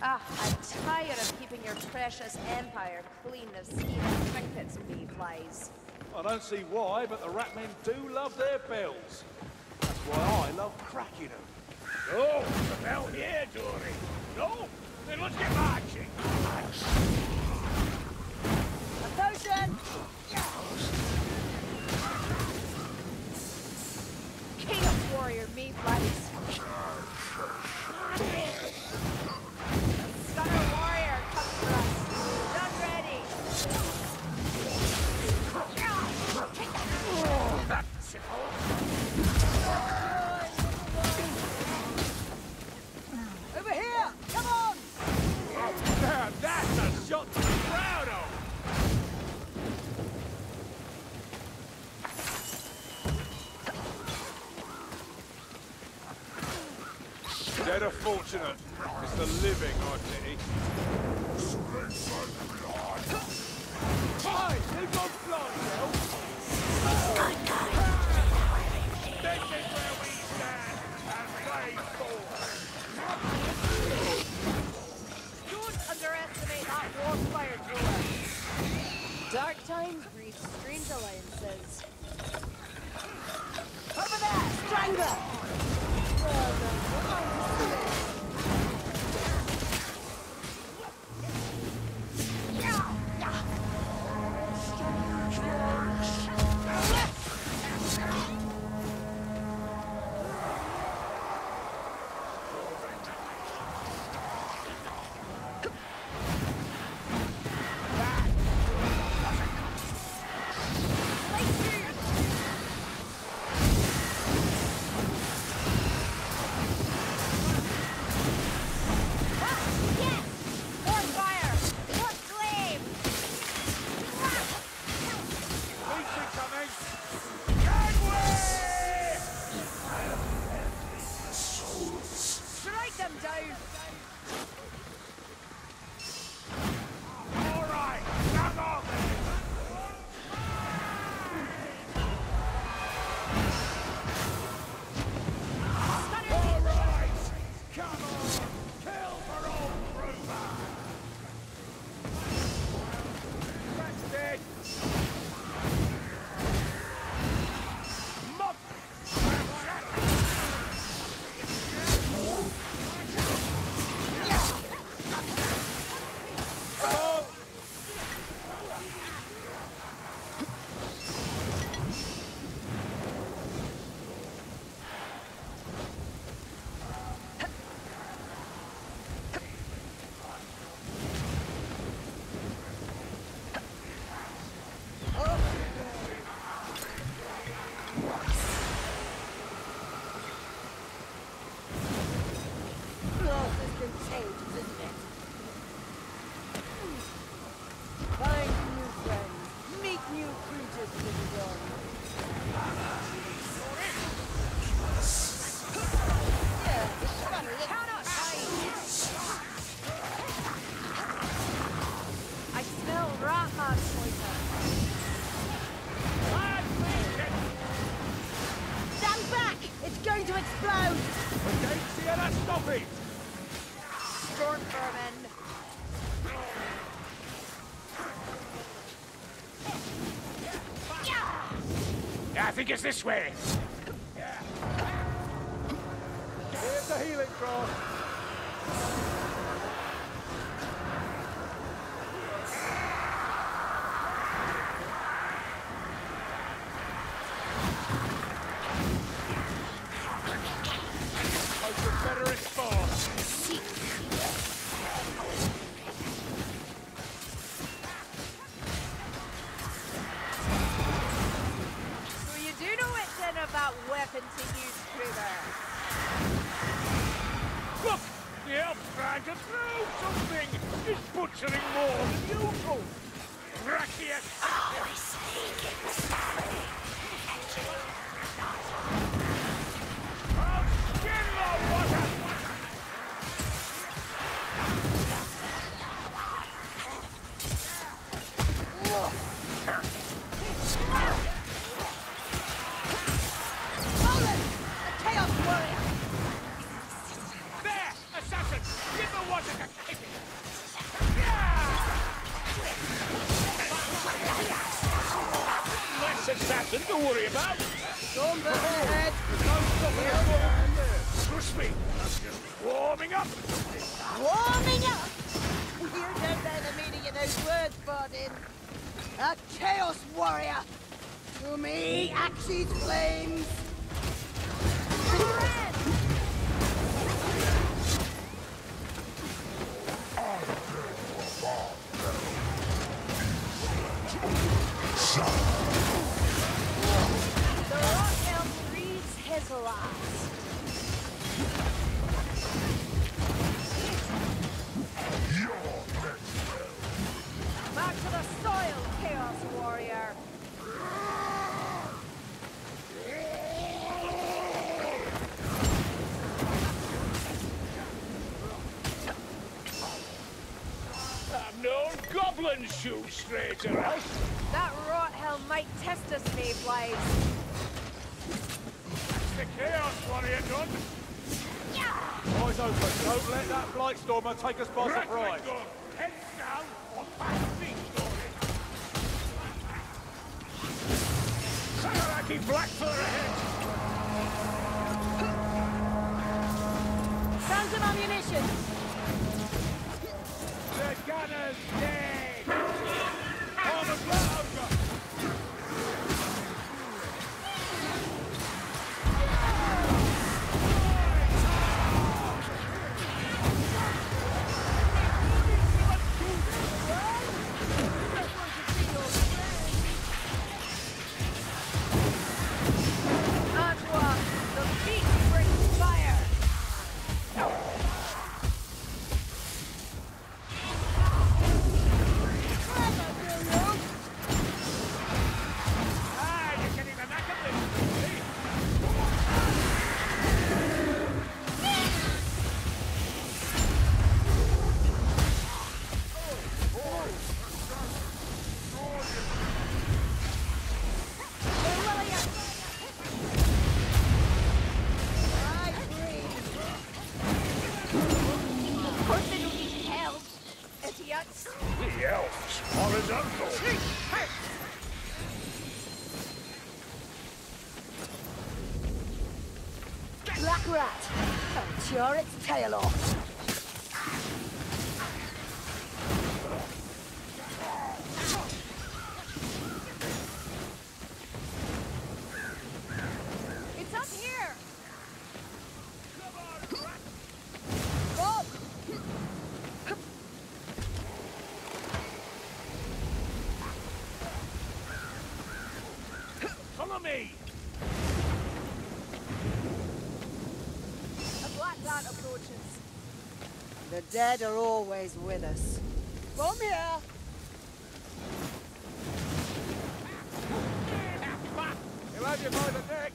Ah, I'm tired of keeping your precious empire clean of scheming trinkets mayflies. I don't see why, but the rat men do love their bells. That's why I love cracking them. Oh, the bell here, Dory. No? Then let's get marching. A potion! King of warrior mayflies. Stunner Dark times breed strange alliances. How that stop it. Storm vermin. Yeah, I think it's this way. Here's the healing cross. Weapon to use, Kruber. Look, the elf's trying to throw something. He's butchering more than usual. Brachia. Oh, nothing to worry about. Storm ahead. Trust me, warming up. Warming up. You don't know the meaning of those words, Bardin. A Chaos Warrior. To me, Axe's flames. Reads The Chaos Warrior done. Eyes open. Don't let that Blightstormer take us by surprise. Ratling. Heads down or past me, story. Blackfur ahead. Found some ammunition. The gunner's dead. On the I'll its tail off. It's up here. Bob! Follow me. A black rat approaches. The dead are always with us. Come here. He'll you by the neck.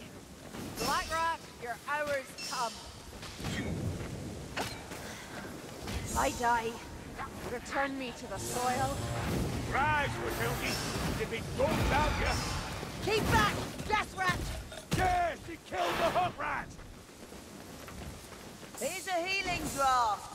Black rat, your hours come. I die. Return me to the soil. Rise, Matilda. You've been gunned down you. Keep back, gas rat. Yes, he killed the hook rat. Here's a healing draft.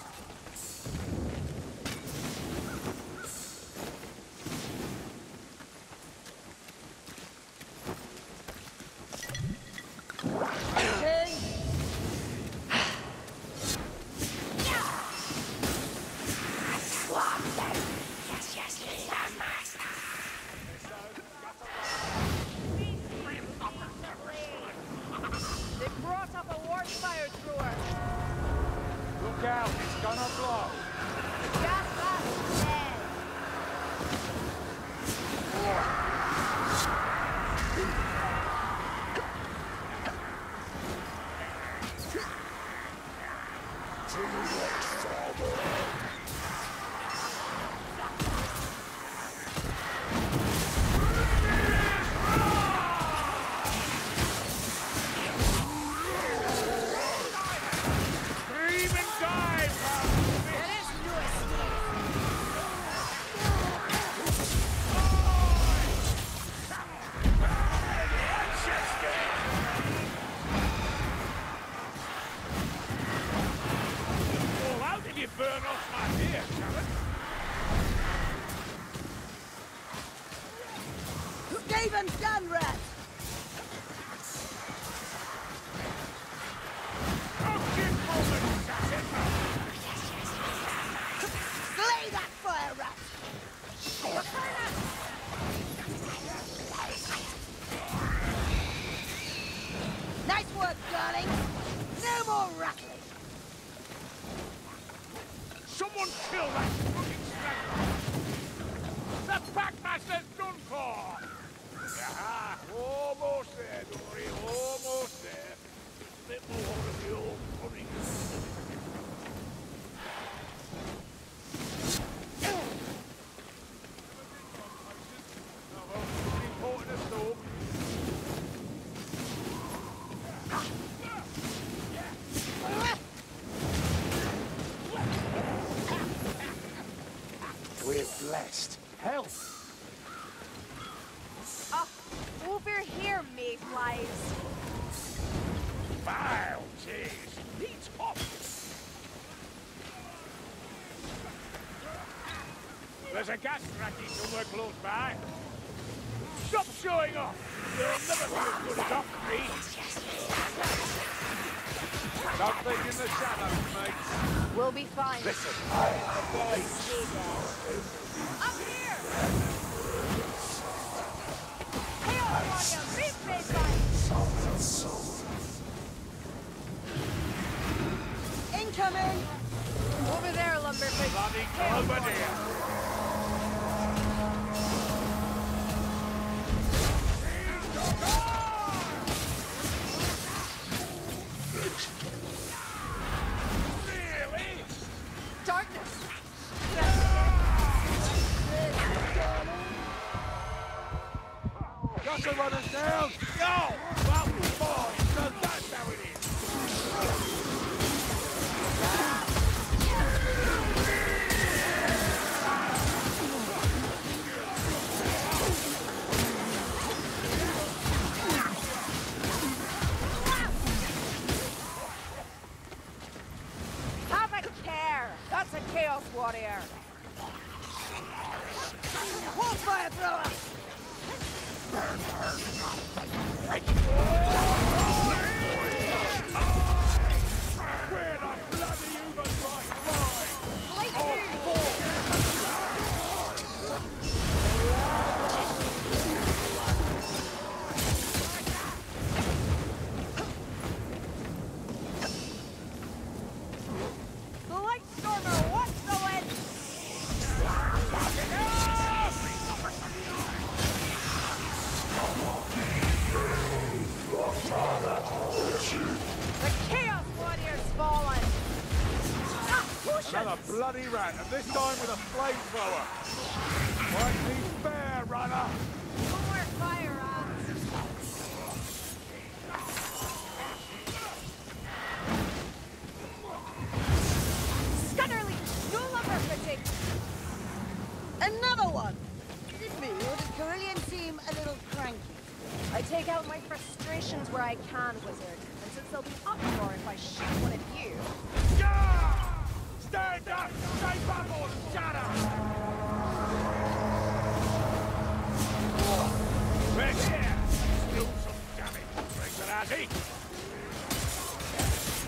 Raven gun rat! Slay that fire rat! Nice work, darling! No more ratling! Someone kill that fucking sniper! The Packmaster's done for! Aha! Almost there, Dory, almost there. A bit more of the old pudding. Oh, well, looking important as though. We're blessed. Help! Oh, over here, mayflies. Vile cheese! Needs hot! There's a gas tracking somewhere close by. Stop showing off! You'll never be as good off me! Something in the shadows, mates. We'll be fine. Listen, Dead, stay dead. Up here! Chaos Warrior, beat mayflies! Incoming! Over there, Lumberfish. Bloody Warrior. Warrior! Hold fire, thrower! Where bloody rat, and this time with a flamethrower. Fight me fair, runner! More fire ants! Scunnerly! No lumber fitting! Another one! Is me, or does Kerillian seem a little cranky? I take out my frustrations where I can, wizard. And since there'll be uproar if I shoot one of you, Yeah! Stand up! Stay back or shut up! Right here! Still some damage. Bring the Razzie!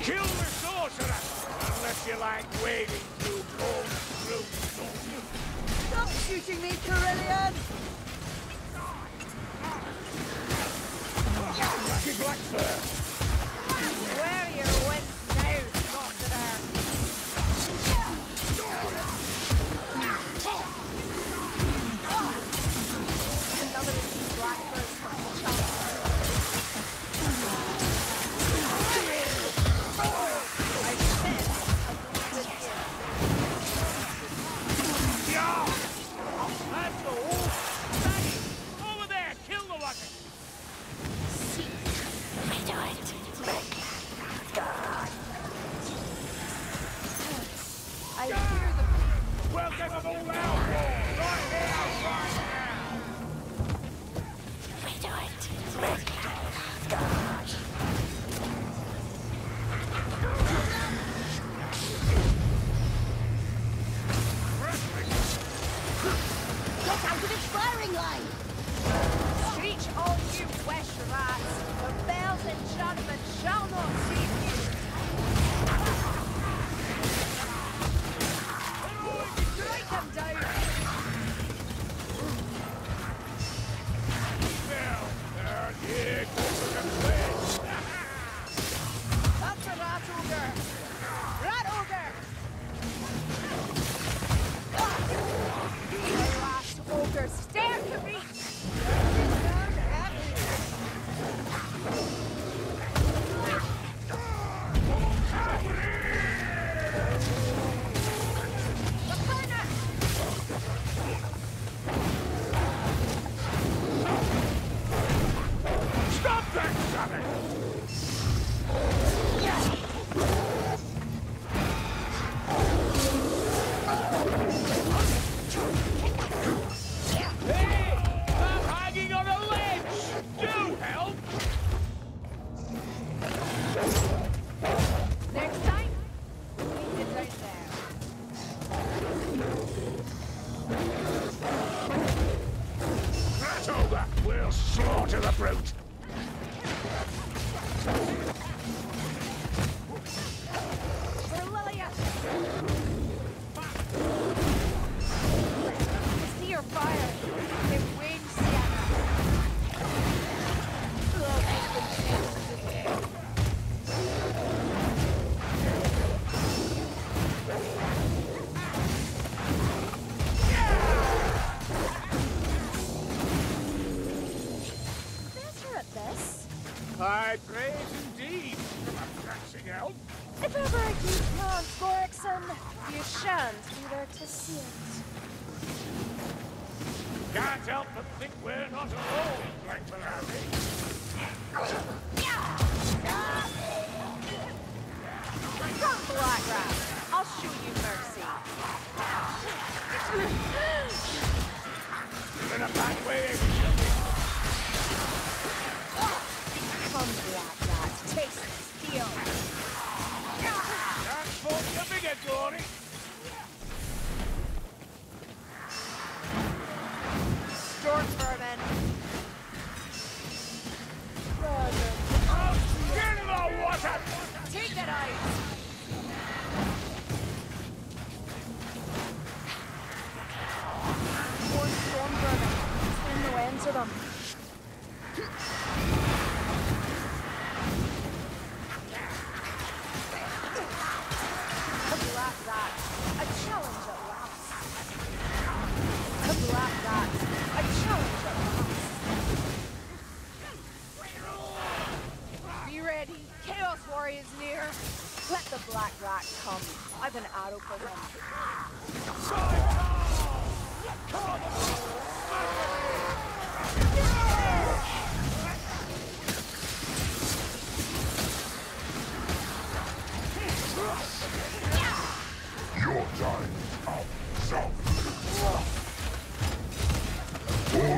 Kill the sorcerer! Unless you like wading through cold through Stop shooting me, Kerillian! Lucky Blackfur!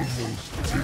almost